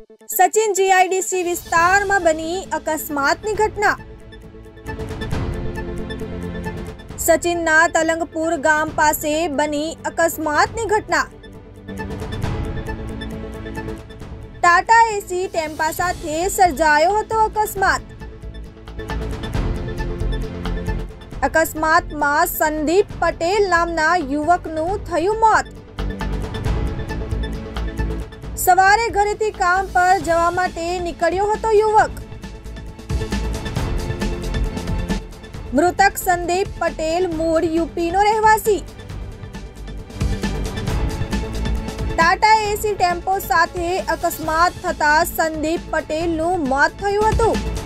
Sachin GIDC વિસ્તારમાં બની અકસ્માતની ઘટના. સચિનના તલંગપુર ગામ પાસે બની અકસ્માતની ઘટના. ટાટા એસી ટેમ્પા સાથે સર્જાયો હતો અકસ્માત. અકસ્માતમાં સંદીપ પટેલ નામના યુવકનું થયું મોત. સવારે ઘરેથી કામ પર જવા માટે નીકળ્યો હતો યુવક. મૃતક સંદીપ પટેલ મૂળ યુપીનો રહેવાસી. ટાટા એસી ટેમ્પો સાથે અકસ્માત થતા સંદીપ પટેલનું મોત થયું હતું.